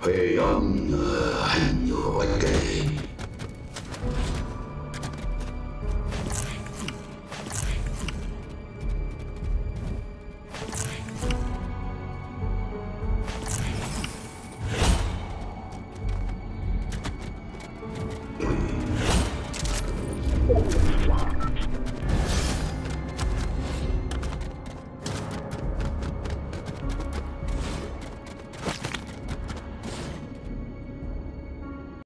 Hey, um, uh,